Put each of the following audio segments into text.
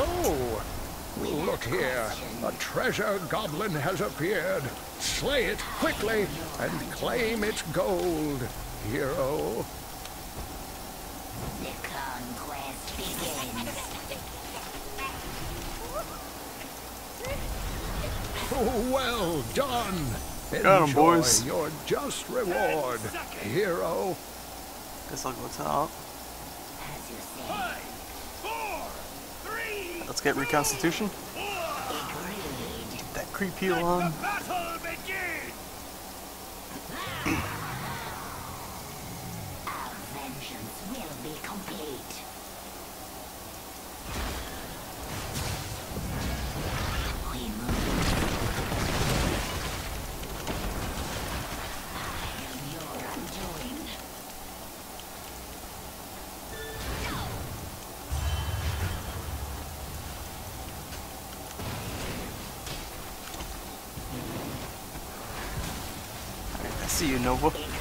Hello. Look here. A treasure goblin has appeared. Slay it quickly and claim its gold, hero. The conquest begins. Well done. Got 'em, Enjoy boys. your just reward, hero. Guess I'll go top. As you say, Five, four, three, Let's get reconstitution. Get that creep heal on. See you, Nova.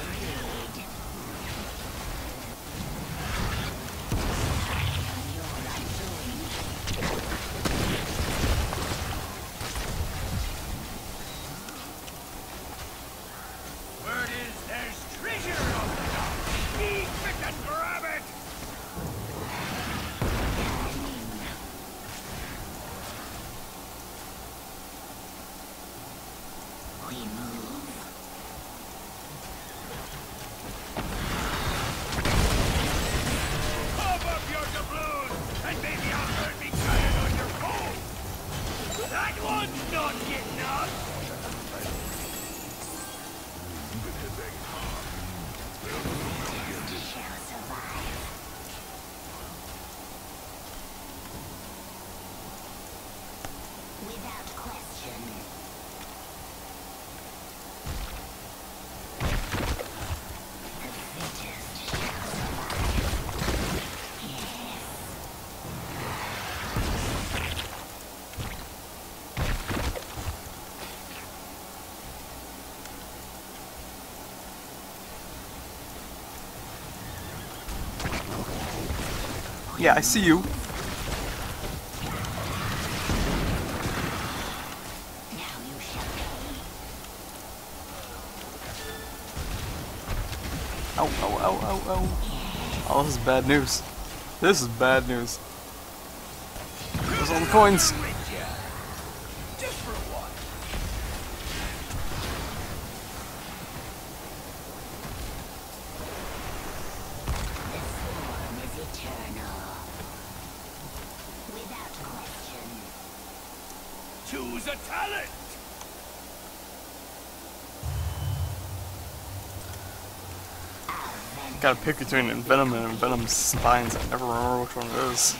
Yeah, I see you. Ow, ow, ow, ow, ow. Oh, this is bad news. This is bad news. There's all the coins. With ya! Just for a while. The storm is eternal. Without question. Choose a talent! Gotta pick between Venom and Venomous Spines. I never remember which one it is.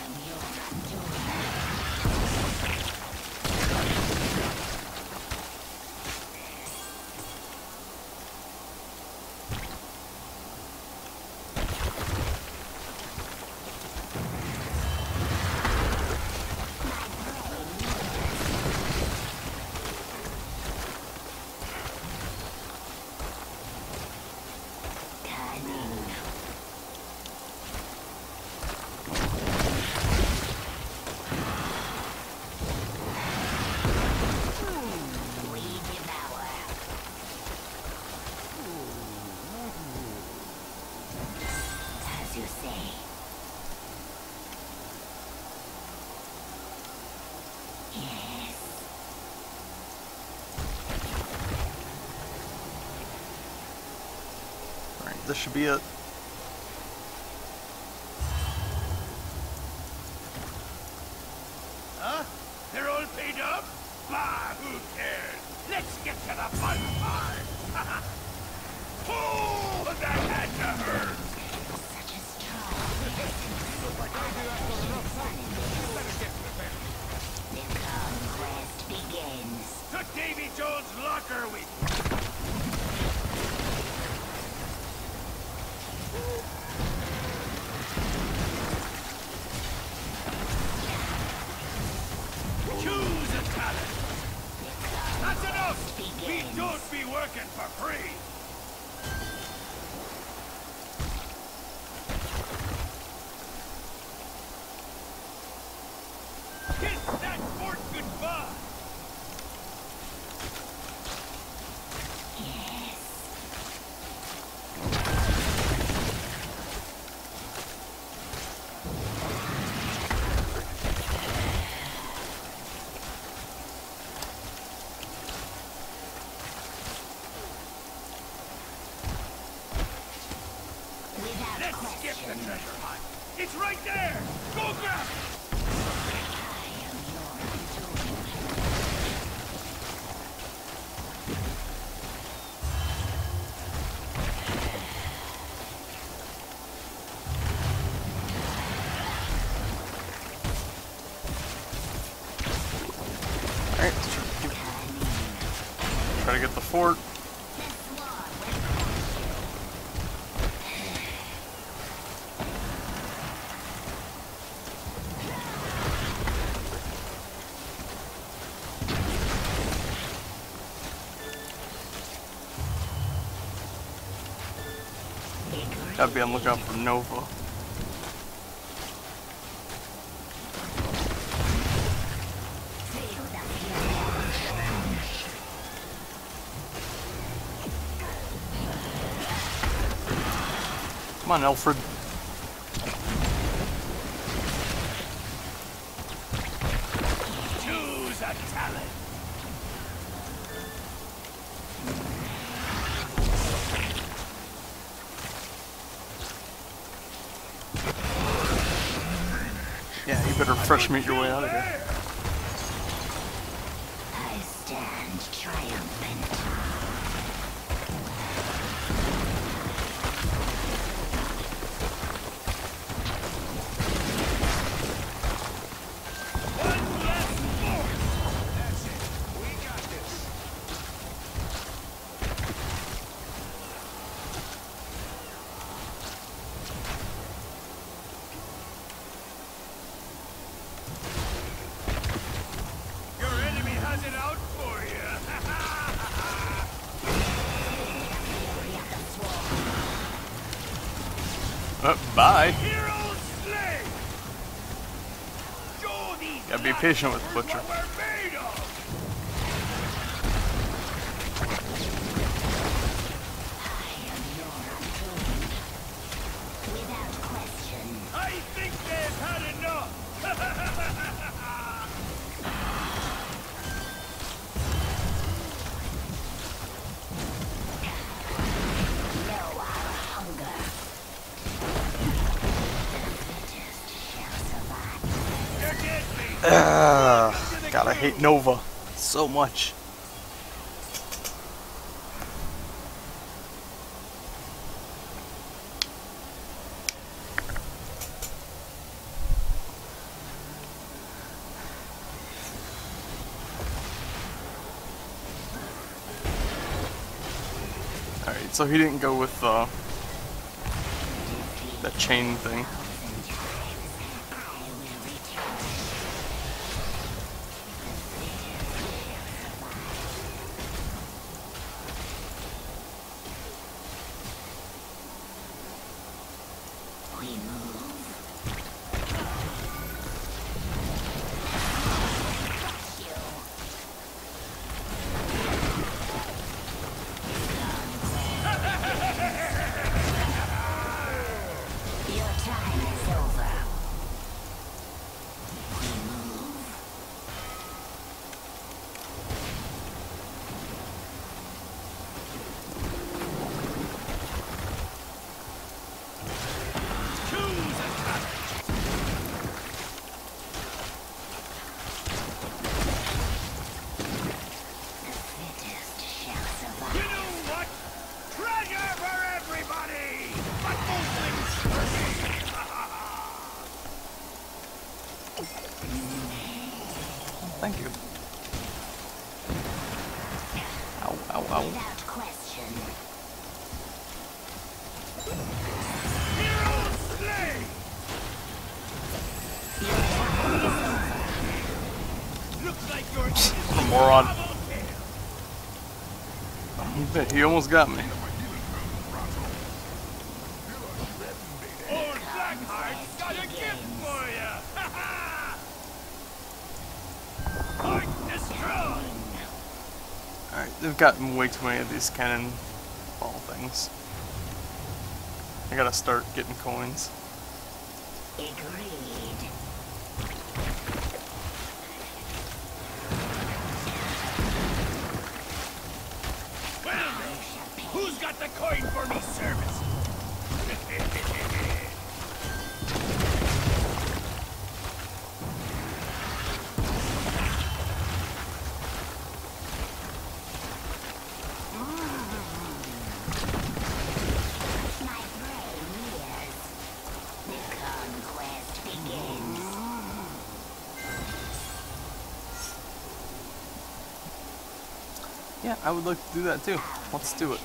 This should be it. For free! Gotta be on lookout for Nova. Come on, Alfred. fresh meat your way out of here. Uh, bye. Gotta be patient with Butcher. much. Alright, so he didn't go with uh, the chain thing. He almost got me. Alright, they've gotten way too many of these cannon ball things. I gotta start getting coins. coin for me service. Yeah, I would like to do that too. Let's do it.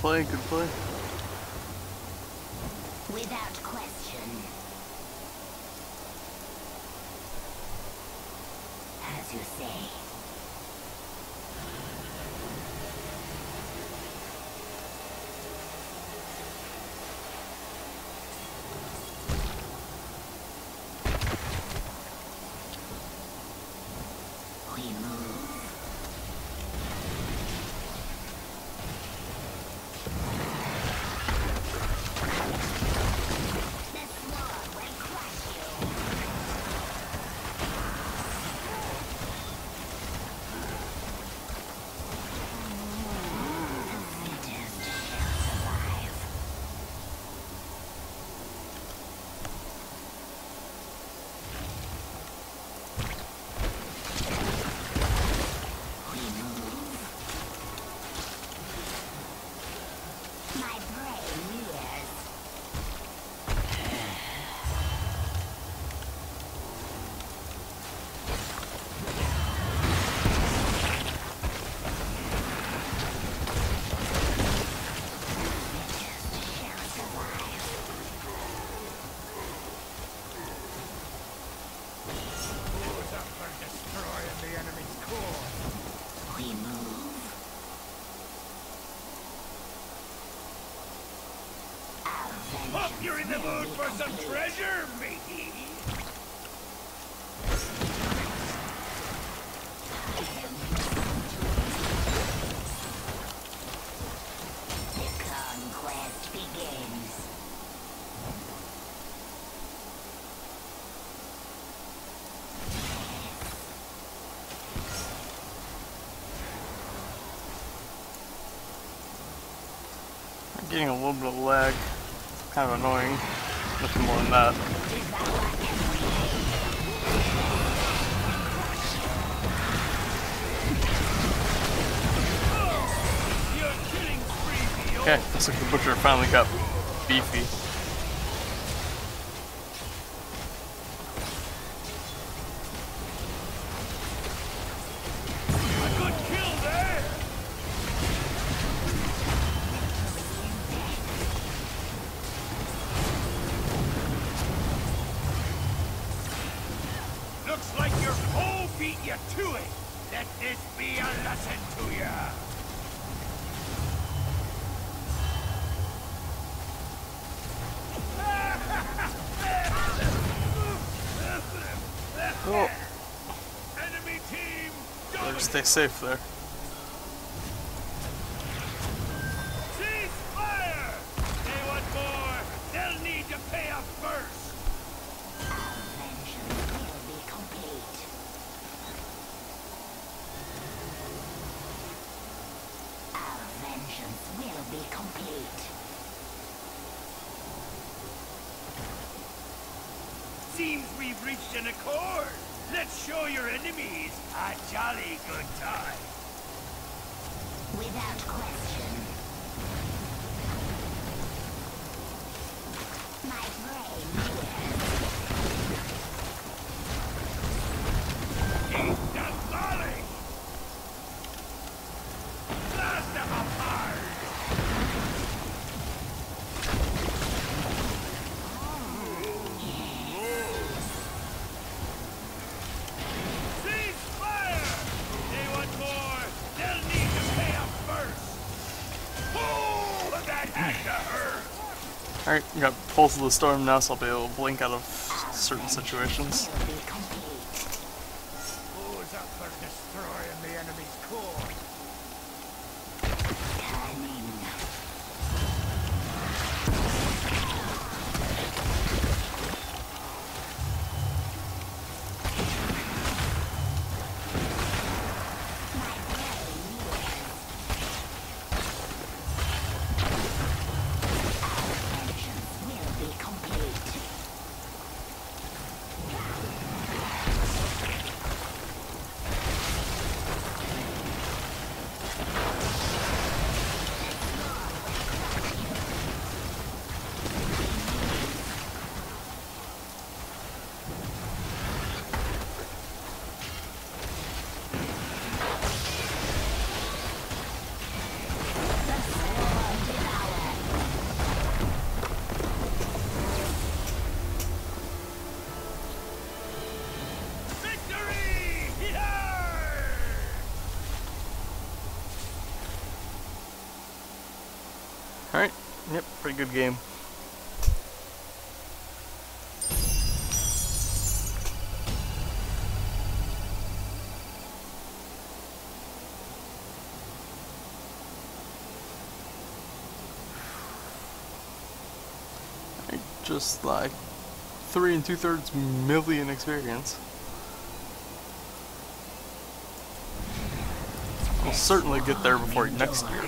play, good play. Without question. As you say. We must getting a little bit of lag. Kind of annoying. Nothing more than that. Okay, looks like the butcher finally got beefy. Just stay safe there. Pulse of the Storm now, so I'll be able to blink out of certain situations. Who's up for destroying the enemy's core? Yep, pretty good game. Just like three and two thirds million experience. We'll certainly get there before next year.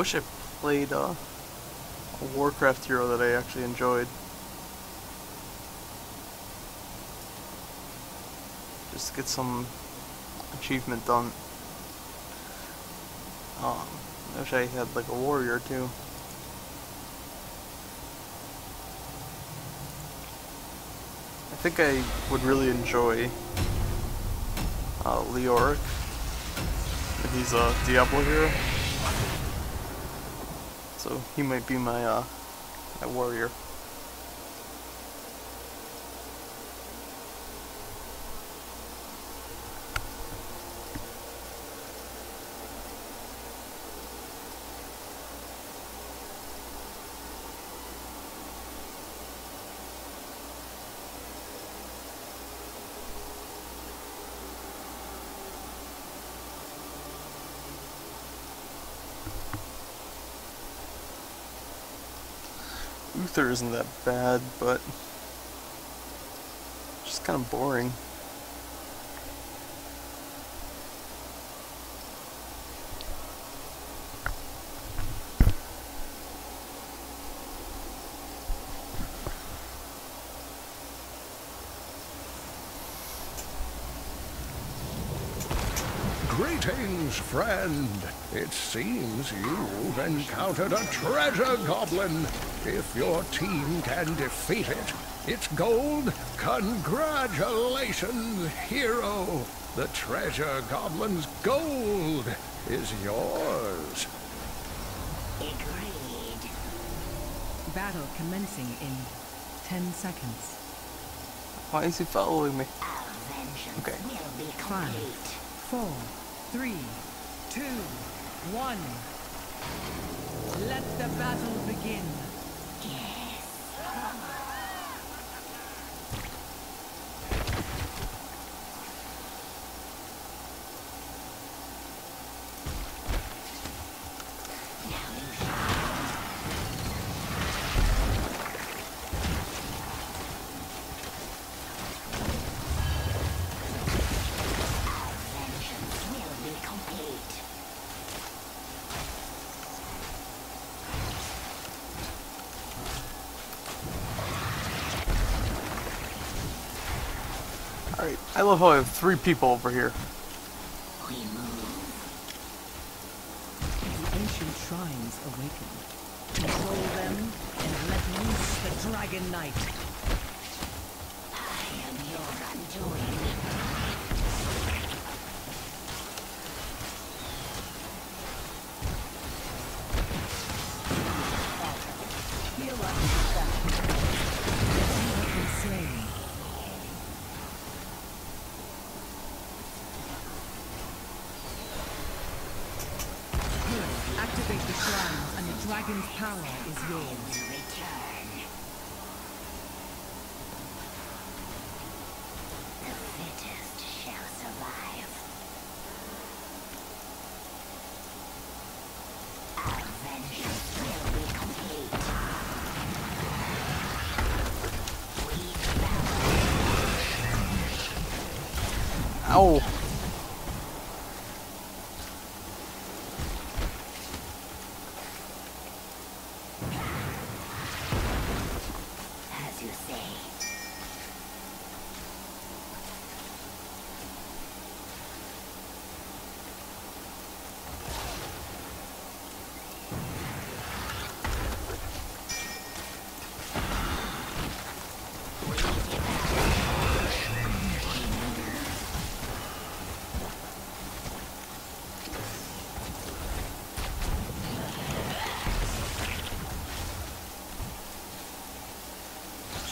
Wish I played uh, a Warcraft hero that I actually enjoyed. Just to get some achievement done. Um, I wish I had like a warrior too. I think I would really enjoy uh, Leoric. He's a Diablo hero. So he might be my uh my warrior. Uther isn't that bad, but just kind of boring. Greetings, friend. It seems you've encountered a treasure goblin. If your team can defeat it, its gold? Congratulations, hero! The treasure goblin's gold is yours. Agreed. Battle commencing in 10 seconds. Why is he following me? Our vengeance Okay. will be Five, four, three, two, one. Let the battle begin. Yes. Now you shall. Our vengeance will be complete. Alright, I love how I have three people over here. We move. The ancient shrines awaken. Control them and let loose the Dragon Knight. I am your undoing. Heal up. You have been slain. Good. Activate the shrines and the dragon's power is yours. Return. The fittest shall survive. Our vengeance will be complete. We Ow! as you say.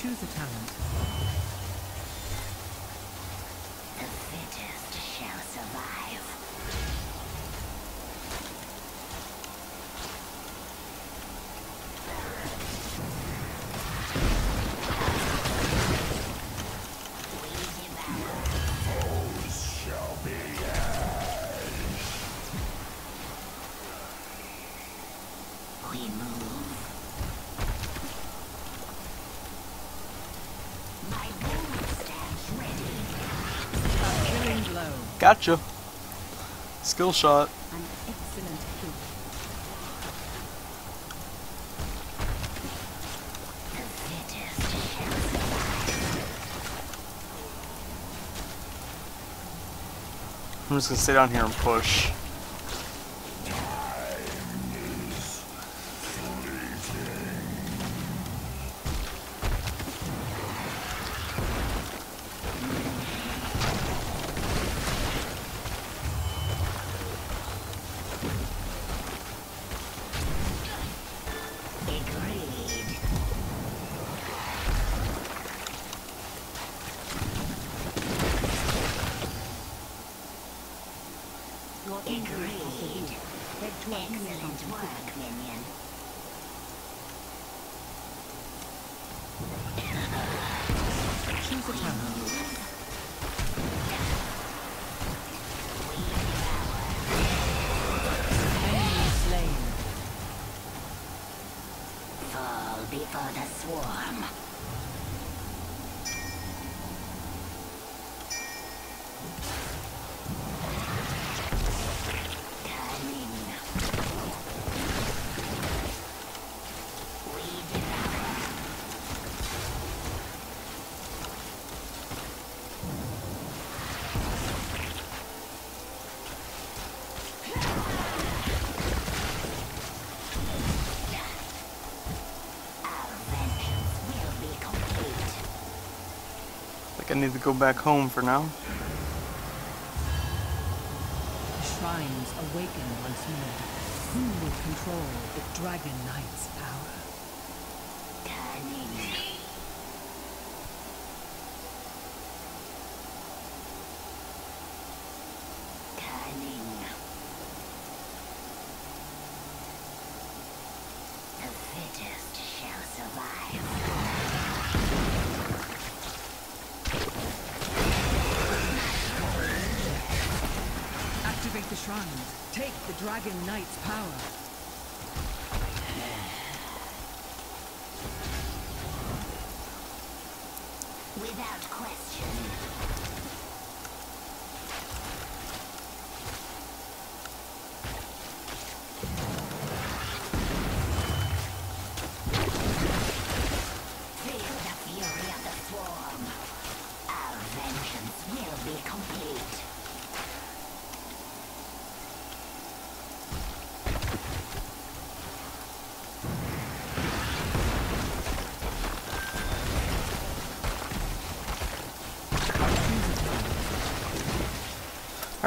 Choose a talent. The fittest shall survive. Gotcha! Skill shot. An excellent hit. The fittest shall survive. I'm just gonna stay down here and push. Excellent consultant work, need to go back home for now. The shrines awaken once more. Who will control the Dragon Knight's power? Cunning. Cunning. The fittest shall survive. Activate the shrines. Take the Dragon Knight's power.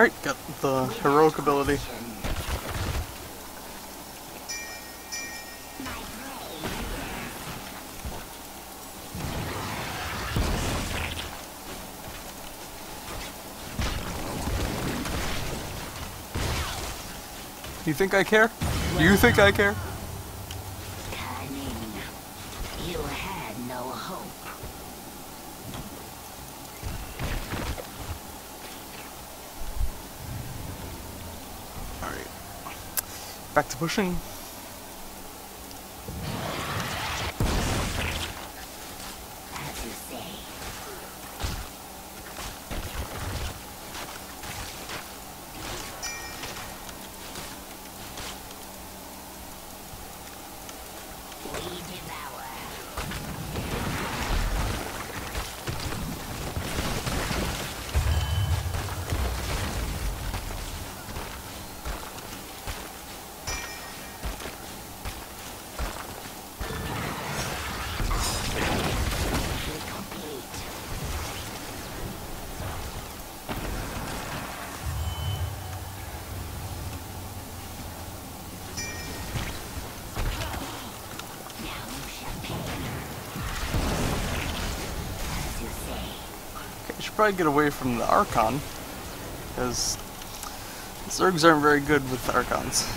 Alright, got the heroic ability. You think I care? Do you think I care? Cunning. You had no hope. Alright. Back Okay, I should probably get away from the Archon. Because Zergs aren't very good with Archons.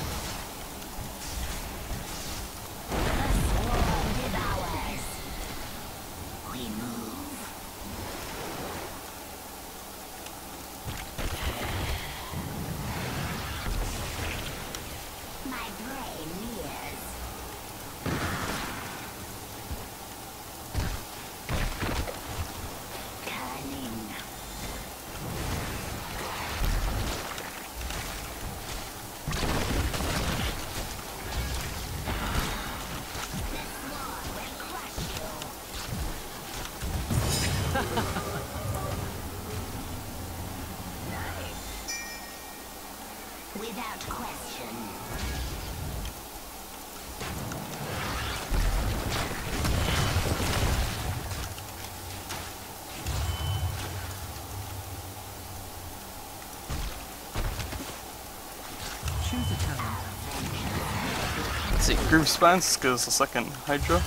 Spines goes the second Hydra.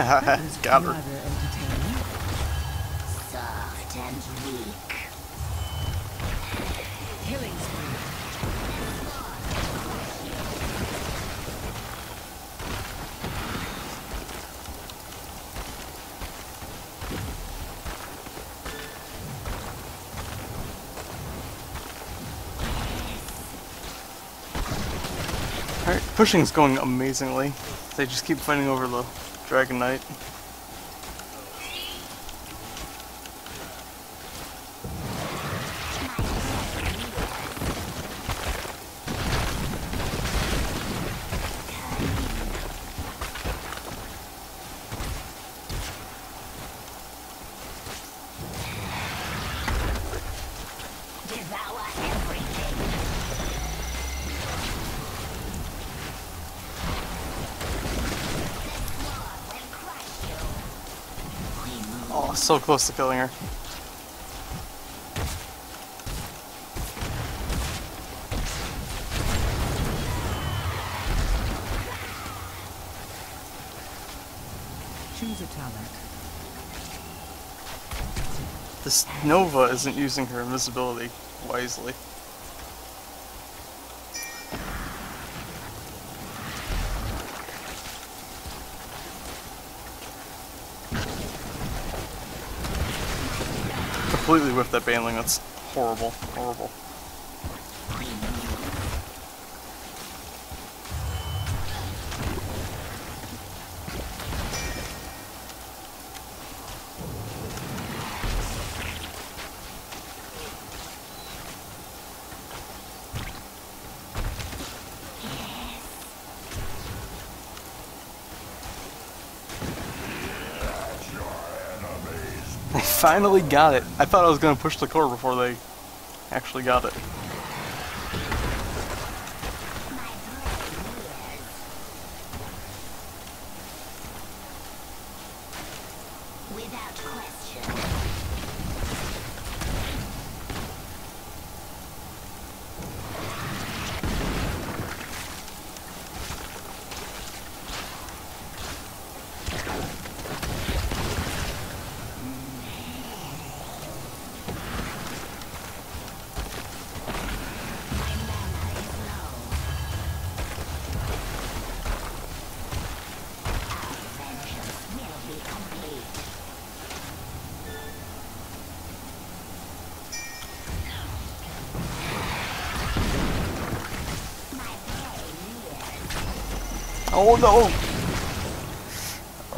He's got her. Soft and weak. Killing Alright, pushing's going amazingly. They just keep fighting over the Dragon Knight. So close to killing her. Choose a talent. This Nova isn't using her invisibility wisely. Completely whiffed that baneling. That's horrible. Horrible. Finally got it. I thought I was gonna push the core before they actually got it. Oh no!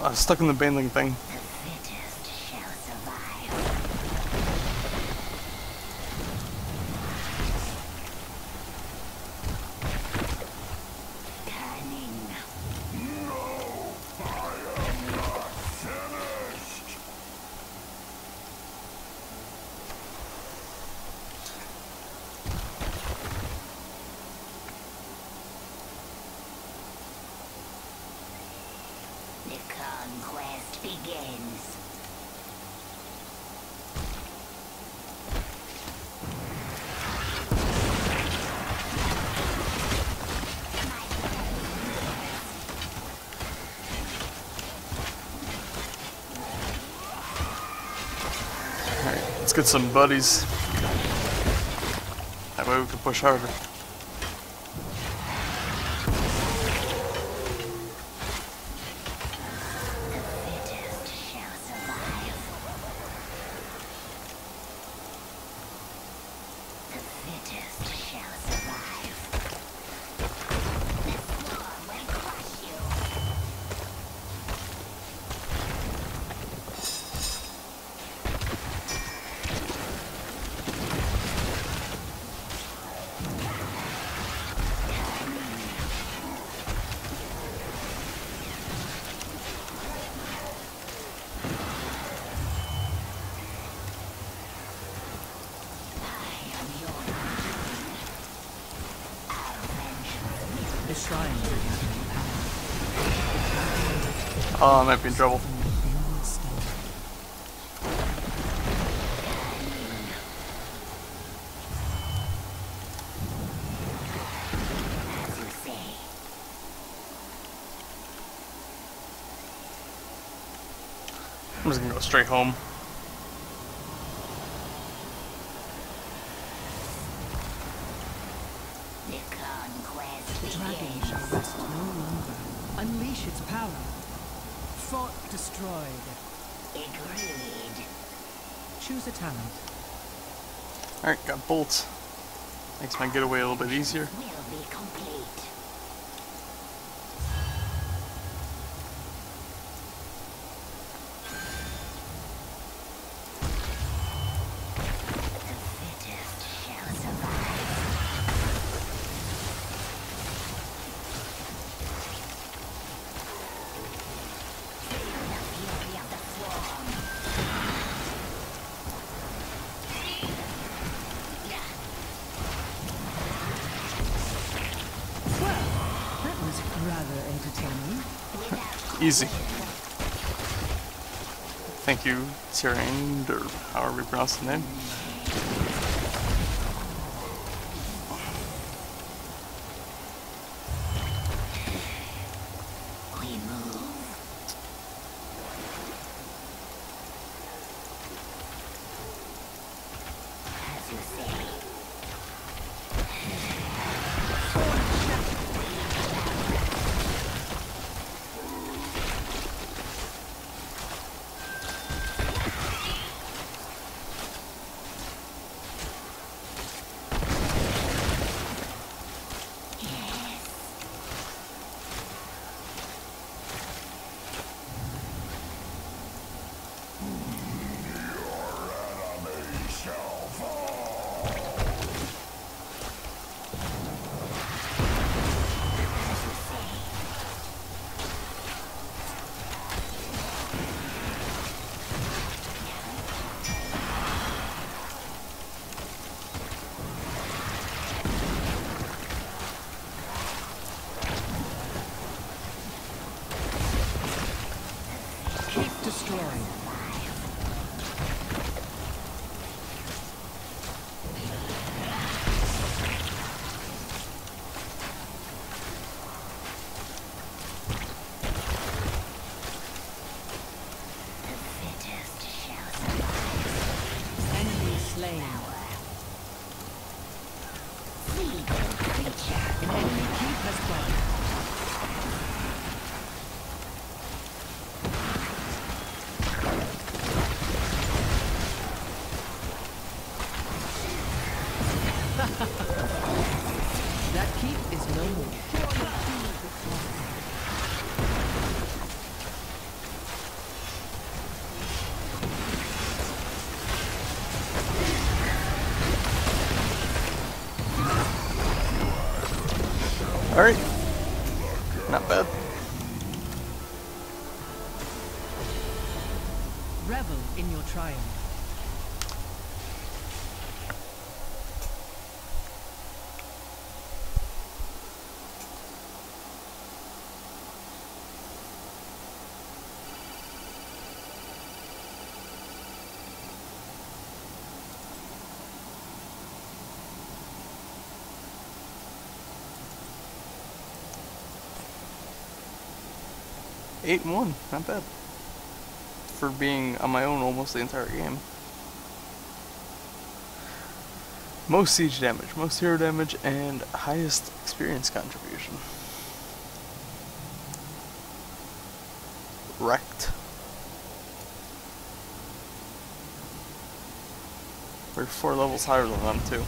I was stuck in the baneling thing. Alright, some buddies. That way we can push harder. The fittest shall survive. Oh, I might be in trouble. I'm just gonna go straight home. The conquest Dragon begins. shall rest no longer. Unleash its power. Fort destroyed. Agreed. Choose a talent. Bolts. Makes my getaway a little bit easier. Easy. Thank you, Tyranid, or however you pronounce the name. That keep is no more. Alright. Not bad. Revel in your triumph. Eight and one, not bad. For being on my own almost the entire game. Most siege damage, most hero damage, and highest experience contribution. Wrecked. We're four levels higher than them too.